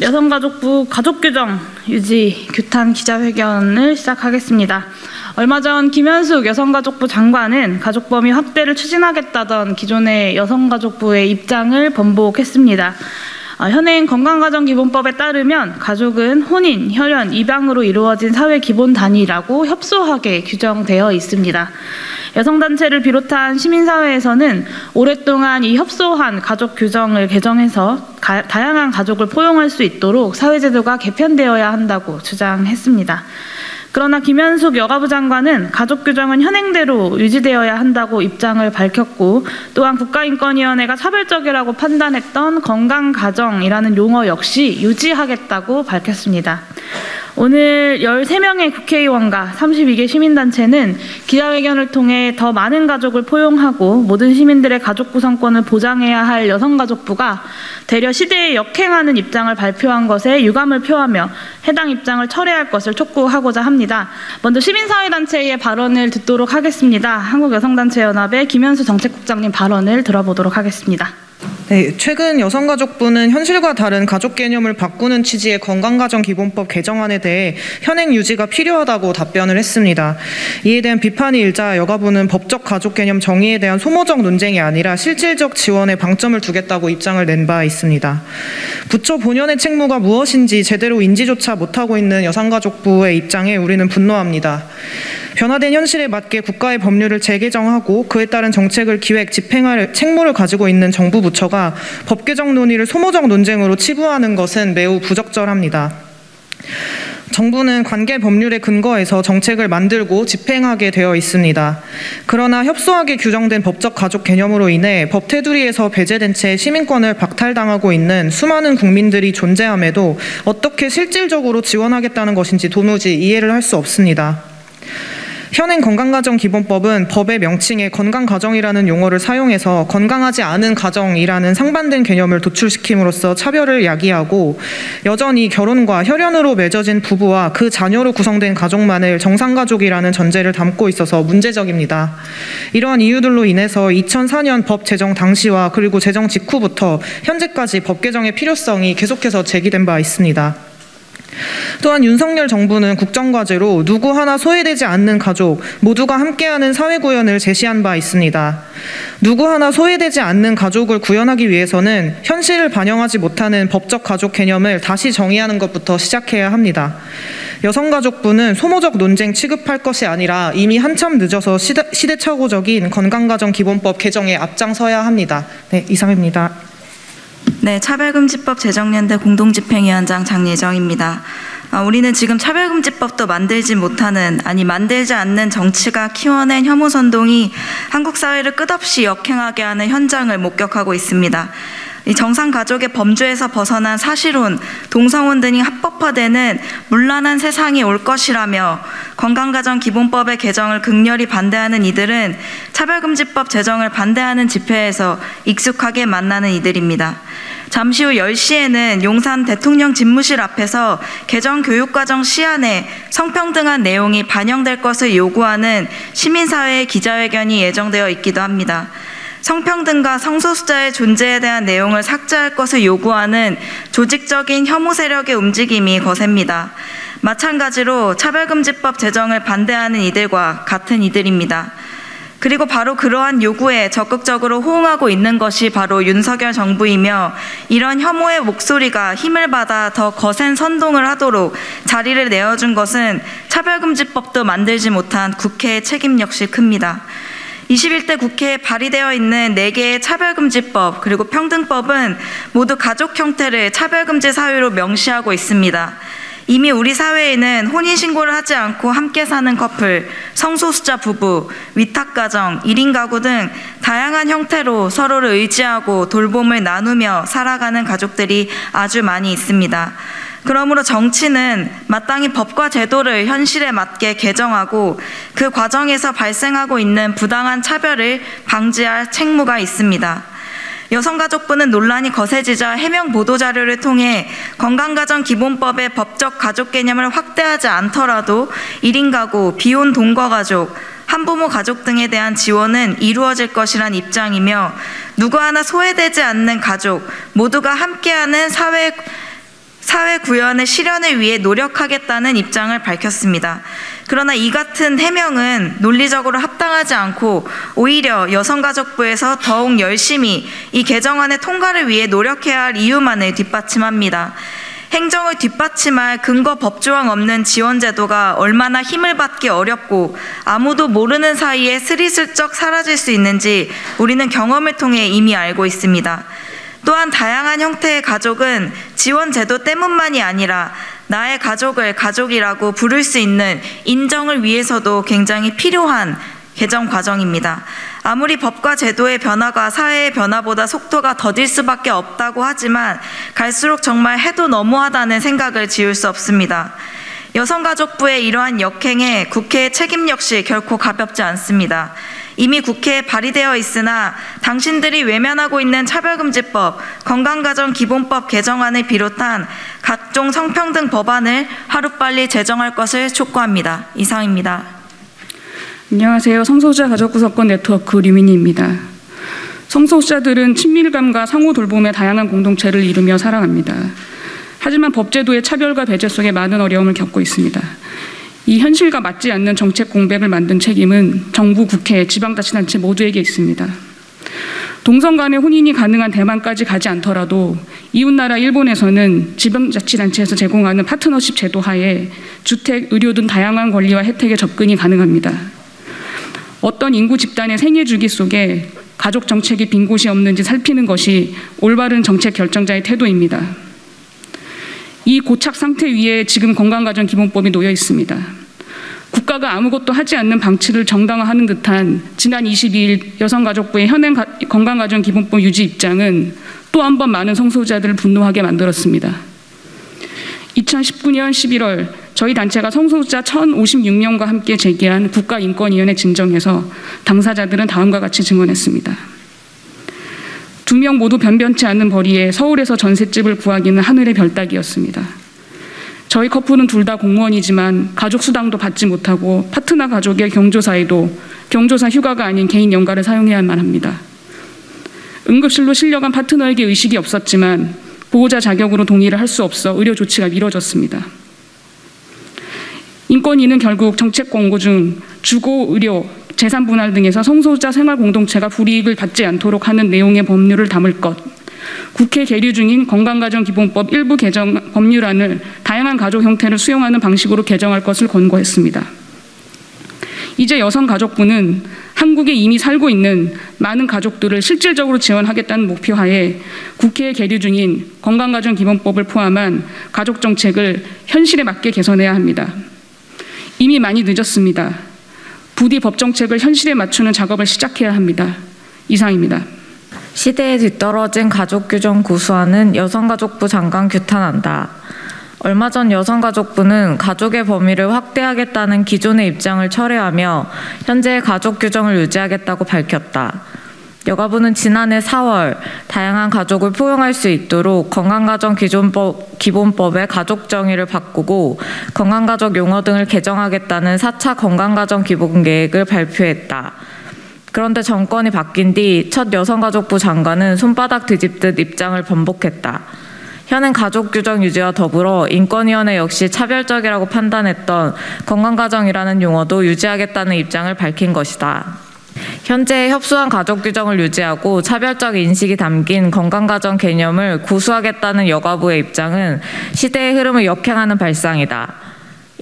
여성가족부 가족규정 유지 규탄 기자회견을 시작하겠습니다. 얼마 전 김현숙 여성가족부 장관은 가족 범위 확대를 추진하겠다던 기존의 여성가족부의 입장을 번복했습니다. 어, 현행 건강가정기본법에 따르면 가족은 혼인, 혈연, 입양으로 이루어진 사회 기본 단위라고 협소하게 규정되어 있습니다. 여성단체를 비롯한 시민사회에서는 오랫동안 이 협소한 가족 규정을 개정해서 가, 다 양한 가족을 포용할 수 있도록 사회제도가 개편되어야 한다고 주장했습니다. 그러나 김현숙 여가부 장관은 가족 규정은 현행대로 유지되어야 한다고 입장을 밝혔고 또한 국가인권위원회가 차별적이라고 판단했던 건강가정이라는 용어 역시 유지하겠다고 밝혔습니다. 오늘 13명의 국회의원과 32개 시민단체는 기자회견을 통해 더 많은 가족을 포용하고 모든 시민들의 가족 구성권을 보장해야 할 여성가족부가 대려 시대에 역행하는 입장을 발표한 것에 유감을 표하며 해당 입장을 철회할 것을 촉구하고자 합니다. 먼저 시민사회단체의 발언을 듣도록 하겠습니다. 한국여성단체연합의 김현수 정책국장님 발언을 들어보도록 하겠습니다. 네, 최근 여성가족부는 현실과 다른 가족 개념을 바꾸는 취지의 건강가정기본법 개정안에 대해 현행 유지가 필요하다고 답변을 했습니다. 이에 대한 비판이 일자 여가부는 법적 가족 개념 정의에 대한 소모적 논쟁이 아니라 실질적 지원에 방점을 두겠다고 입장을 낸 바 있습니다. 부처 본연의 책무가 무엇인지 제대로 인지조차 못하고 있는 여성가족부의 입장에 우리는 분노합니다. 변화된 현실에 맞게 국가의 법률을 재개정하고 그에 따른 정책을 기획, 집행할 책무를 가지고 있는 정부 부처가 법 개정 논의를 소모적 논쟁으로 치부하는 것은 매우 부적절합니다. 정부는 관계 법률에 근거해서 정책을 만들고 집행하게 되어 있습니다. 그러나 협소하게 규정된 법적 가족 개념으로 인해 법 테두리에서 배제된 채 시민권을 박탈당하고 있는 수많은 국민들이 존재함에도 어떻게 실질적으로 지원하겠다는 것인지 도무지 이해를 할 수 없습니다. 현행 건강가정기본법은 법의 명칭에 건강가정이라는 용어를 사용해서 건강하지 않은 가정이라는 상반된 개념을 도출시킴으로써 차별을 야기하고 여전히 결혼과 혈연으로 맺어진 부부와 그 자녀로 구성된 가족만을 정상가족이라는 전제를 담고 있어서 문제적입니다. 이러한 이유들로 인해서 2004년 법 제정 당시와 그리고 제정 직후부터 현재까지 법 개정의 필요성이 계속해서 제기된 바 있습니다. 또한 윤석열 정부는 국정과제로 누구 하나 소외되지 않는 가족, 모두가 함께하는 사회 구현을 제시한 바 있습니다. 누구 하나 소외되지 않는 가족을 구현하기 위해서는 현실을 반영하지 못하는 법적 가족 개념을 다시 정의하는 것부터 시작해야 합니다. 여성가족부는 소모적 논쟁 취급할 것이 아니라 이미 한참 늦어서 시대, 시대착오적인 건강가정 기본법 개정에 앞장서야 합니다. 네, 이상입니다. 네, 차별금지법 제정연대 공동집행위원장 장예정입니다. 아, 우리는 지금 차별금지법도 만들지 못하는 아니 만들지 않는 정치가 키워낸 혐오 선동이 한국 사회를 끝없이 역행하게 하는 현장을 목격하고 있습니다. 정상 가족의 범주에서 벗어난 사실혼, 동성혼 등이 합법화되는 문란한 세상이 올 것이라며 건강가정 기본법의 개정을 극렬히 반대하는 이들은 차별금지법 제정을 반대하는 집회에서 익숙하게 만나는 이들입니다. 잠시 후 10시에는 용산 대통령 집무실 앞에서 개정 교육과정 시안에 성평등한 내용이 반영될 것을 요구하는 시민사회의 기자회견이 예정되어 있기도 합니다. 성평등과 성소수자의 존재에 대한 내용을 삭제할 것을 요구하는 조직적인 혐오 세력의 움직임이 거셉니다. 마찬가지로 차별금지법 제정을 반대하는 이들과 같은 이들입니다. 그리고 바로 그러한 요구에 적극적으로 호응하고 있는 것이 바로 윤석열 정부이며 이런 혐오의 목소리가 힘을 받아 더 거센 선동을 하도록 자리를 내어준 것은 차별금지법도 만들지 못한 국회의 책임 역시 큽니다. 21대 국회에 발의되어 있는 4개의 차별금지법 그리고 평등법은 모두 가족 형태를 차별금지 사유로 명시하고 있습니다. 이미 우리 사회에는 혼인신고를 하지 않고 함께 사는 커플, 성소수자 부부, 위탁가정, 1인 가구 등 다양한 형태로 서로를 의지하고 돌봄을 나누며 살아가는 가족들이 아주 많이 있습니다. 그러므로 정치는 마땅히 법과 제도를 현실에 맞게 개정하고 그 과정에서 발생하고 있는 부당한 차별을 방지할 책무가 있습니다. 여성가족부는 논란이 거세지자 해명 보도자료를 통해 건강가정기본법의 법적 가족 개념을 확대하지 않더라도 1인 가구, 비혼 동거 가족, 한부모 가족 등에 대한 지원은 이루어질 것이란 입장이며 누구 하나 소외되지 않는 가족, 모두가 함께하는 사회 사회 구현의 실현을 위해 노력하겠다는 입장을 밝혔습니다. 그러나 이 같은 해명은 논리적으로 합당하지 않고 오히려 여성가족부에서 더욱 열심히 이 개정안의 통과를 위해 노력해야 할 이유만을 뒷받침합니다. 행정을 뒷받침할 근거 법조항 없는 지원 제도가 얼마나 힘을 받기 어렵고 아무도 모르는 사이에 스리슬쩍 사라질 수 있는지 우리는 경험을 통해 이미 알고 있습니다. 또한 다양한 형태의 가족은 지원 제도 때문만이 아니라 나의 가족을 가족이라고 부를 수 있는 인정을 위해서도 굉장히 필요한 개정 과정입니다. 아무리 법과 제도의 변화가 사회의 변화보다 속도가 더딜 수밖에 없다고 하지만 갈수록 정말 해도 너무하다는 생각을 지울 수 없습니다. 여성가족부의 이러한 역행에 국회의 책임 역시 결코 가볍지 않습니다. 이미 국회에 발의되어 있으나 당신들이 외면하고 있는 차별금지법, 건강가정기본법 개정안을 비롯한 각종 성평등 법안을 하루빨리 제정할 것을 촉구합니다. 이상입니다. 안녕하세요. 성소수자 가족구성권 네트워크 류민희입니다. 성소수자들은 친밀감과 상호 돌봄의 다양한 공동체를 이루며 살아갑니다. 하지만 법제도의 차별과 배제 속에 많은 어려움을 겪고 있습니다. 이 현실과 맞지 않는 정책 공백을 만든 책임은 정부, 국회, 지방자치단체 모두에게 있습니다. 동성 간의 혼인이 가능한 대만까지 가지 않더라도 이웃나라 일본에서는 지방자치단체에서 제공하는 파트너십 제도 하에 주택, 의료 등 다양한 권리와 혜택에 접근이 가능합니다. 어떤 인구 집단의 생애 주기 속에 가족 정책이 빈 곳이 없는지 살피는 것이 올바른 정책 결정자의 태도입니다. 이 고착 상태 위에 지금 건강가정 기본법이 놓여 있습니다. 국가가 아무것도 하지 않는 방치를 정당화하는 듯한 지난 22일 여성가족부의 현행 건강가정기본법 유지 입장은 또 한 번 많은 성소자들을 분노하게 만들었습니다. 2019년 11월 저희 단체가 성소수자 1,056명과 함께 제기한 국가인권위원회 진정에서 당사자들은 다음과 같이 증언했습니다. 두 명 모두 변변치 않는 벌이에 서울에서 전셋집을 구하기는 하늘의 별따기였습니다. 저희 커플은 둘 다 공무원이지만 가족 수당도 받지 못하고 파트너 가족의 경조사에도 경조사 휴가가 아닌 개인 연가를 사용해야만 합니다. 응급실로 실려간 파트너에게 의식이 없었지만 보호자 자격으로 동의를 할 수 없어 의료 조치가 미뤄졌습니다. 인권위는 결국 정책 권고 중 주거, 의료, 재산 분할 등에서 성소수자 생활 공동체가 불이익을 받지 않도록 하는 내용의 법률을 담을 것, 국회 계류 중인 건강가정기본법 일부 개정 법률안을 다양한 가족 형태를 수용하는 방식으로 개정할 것을 권고했습니다. 이제 여성가족부는 한국에 이미 살고 있는 많은 가족들을 실질적으로 지원하겠다는 목표하에 국회에 계류 중인 건강가정기본법을 포함한 가족정책을 현실에 맞게 개선해야 합니다. 이미 많이 늦었습니다. 부디 법정책을 현실에 맞추는 작업을 시작해야 합니다. 이상입니다. 시대에 뒤떨어진 가족규정 고수하는 여성가족부 장관 규탄한다. 얼마 전 여성가족부는 가족의 범위를 확대하겠다는 기존의 입장을 철회하며 현재의 가족 규정을 유지하겠다고 밝혔다. 여가부는 지난해 4월 다양한 가족을 포용할 수 있도록 건강가정 기존법, 기본법의 가족 정의를 바꾸고 건강가족 용어 등을 개정하겠다는 4차 건강가정 기본 계획을 발표했다. 그런데 정권이 바뀐 뒤 첫 여성가족부 장관은 손바닥 뒤집듯 입장을 번복했다. 현행 가족 규정 유지와 더불어 인권위원회 역시 차별적이라고 판단했던 건강가정이라는 용어도 유지하겠다는 입장을 밝힌 것이다. 현재 협소한 가족 규정을 유지하고 차별적 인식이 담긴 건강가정 개념을 고수하겠다는 여가부의 입장은 시대의 흐름을 역행하는 발상이다.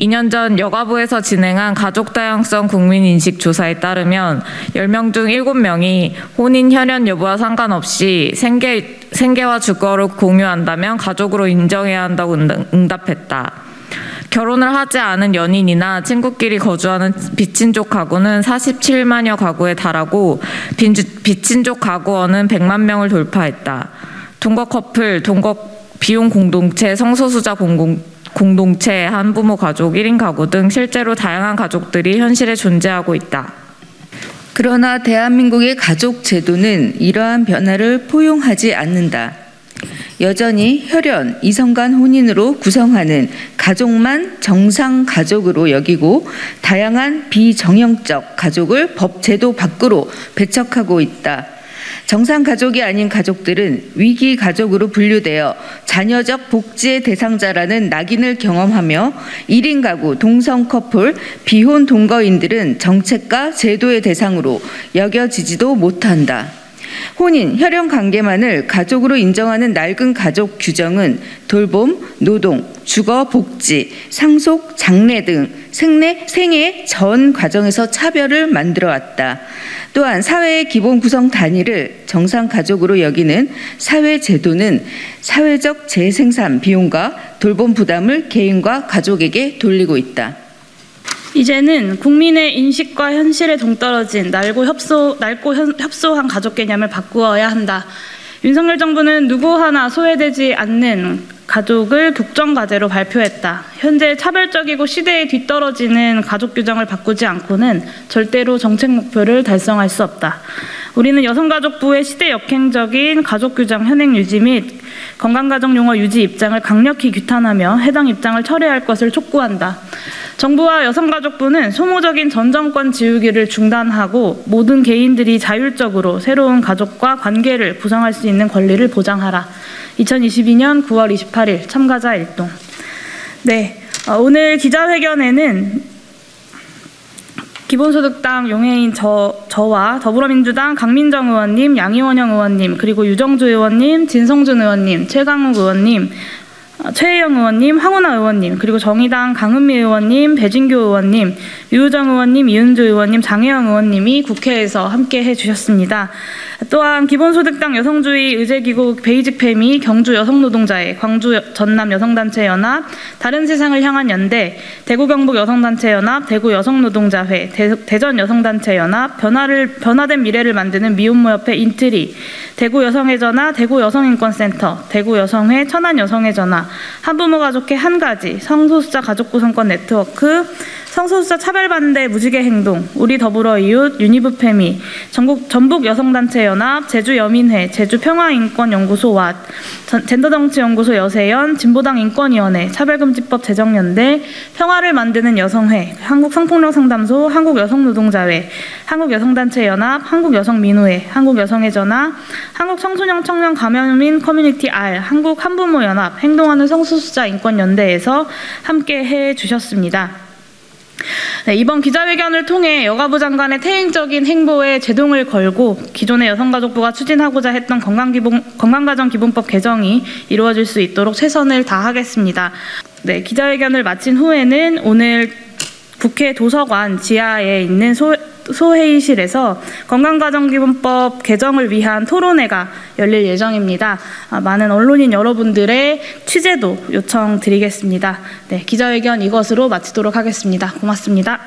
2년 전 여가부에서 진행한 가족 다양성 국민 인식 조사에 따르면 10명 중 7명이 혼인 혈연 여부와 상관없이 생계, 생계와 주거를 공유한다면 가족으로 인정해야 한다고 응답했다. 결혼을 하지 않은 연인이나 친구끼리 거주하는 비친족 가구는 47만여 가구에 달하고 비친족 가구원은 100만 명을 돌파했다. 동거 커플, 동거 비용 공동체, 성소수자 공공, 공동체, 한부모 가족, 1인 가구 등 실제로 다양한 가족들이 현실에 존재하고 있다. 그러나 대한민국의 가족 제도는 이러한 변화를 포용하지 않는다. 여전히 혈연, 이성간 혼인으로 구성하는 가족만 정상 가족으로 여기고 다양한 비정형적 가족을 법 제도 밖으로 배척하고 있다. 정상 가족이 아닌 가족들은 위기 가족으로 분류되어 자녀적 복지의 대상자라는 낙인을 경험하며 1인 가구, 동성 커플, 비혼 동거인들은 정책과 제도의 대상으로 여겨지지도 못한다. 혼인, 혈연 관계만을 가족으로 인정하는 낡은 가족 규정은 돌봄, 노동, 주거, 복지, 상속, 장래 등 생애, 생애 전 과정에서 차별을 만들어 왔다. 또한 사회의 기본 구성 단위를 정상 가족으로 여기는 사회 제도는 사회적 재생산 비용과 돌봄 부담을 개인과 가족에게 돌리고 있다. 이제는 국민의 인식과 현실에 동떨어진 낡고 협소, 낡고 현, 협소한 가족 개념을 바꾸어야 한다. 윤석열 정부는 누구 하나 소외되지 않는 가족을 국정과제로 발표했다. 현재 차별적이고 시대에 뒤떨어지는 가족 규정을 바꾸지 않고는 절대로 정책 목표를 달성할 수 없다. 우리는 여성가족부의 시대 역행적인 가족 규정 현행 유지 및 건강가정 용어 유지 입장을 강력히 규탄하며 해당 입장을 철회할 것을 촉구한다. 정부와 여성가족부는 소모적인 전 정권 지우기를 중단하고 모든 개인들이 자율적으로 새로운 가족과 관계를 구성할 수 있는 권리를 보장하라. 2022년 9월 28일 참가자 일동. 네, 어, 오늘 기자회견에는 기본소득당 용해인 저, 저와 더불어민주당 강민정 의원님, 양이원영 의원님, 그리고 유정주 의원님, 진성준 의원님, 최강욱 의원님, 어, 최혜영 의원님, 황운하 의원님, 그리고 정의당 강은미 의원님, 배진교 의원님, 유우정 의원님, 이은주 의원님, 장혜영 의원님이 국회에서 함께 해주셨습니다. 또한 기본소득당 여성주의 의제기구 베이직팸이 경주 여성노동자회, 광주 전남 여성단체 연합, 다른 세상을 향한 연대, 대구 경북 여성단체 연합, 대구 여성노동자회, 대, 전 여성단체 연합, 변화를 변화된 미래를 만드는 미혼모협회 인트리, 대구 여성의전화, 대구 여성인권센터, 대구 여성회, 천안 여성의전화, 한부모 가족회 한 가지, 성소수자 가족 구성권 네트워크, 성소수자 차별반대 무지개 행동, 우리 더불어 이웃, 유니브 페미, 전국 전북 여성단체 연합, 제주 여민회, 제주 평화인권연구소 왓, 젠더정치연구소 여세연, 진보당 인권위원회, 차별금지법 제정연대, 평화를 만드는 여성회, 한국성폭력상담소, 한국여성노동자회, 한국여성단체 연합, 한국여성민우회, 한국여성회 전화, 한국청소년 청년 감염인 커뮤니티 R, 한국한부모연합, 행동하는 성소수자 인권연대에서 함께 해 주셨습니다. 네, 이번 기자회견을 통해 여가부 장관의 퇴행적인 행보에 제동을 걸고 기존의 여성가족부가 추진하고자 했던 건강기본, 건강가정기본법 개정이 이루어질 수 있도록 최선을 다하겠습니다. 네, 기자회견을 마친 후에는 오늘 국회 도서관 지하에 있는 소, 소회의실에서 건강가정기본법 개정을 위한 토론회가 열릴 예정입니다. 아, 많은 언론인 여러분들의 취재도 요청드리겠습니다. 네, 기자회견 이것으로 마치도록 하겠습니다. 고맙습니다.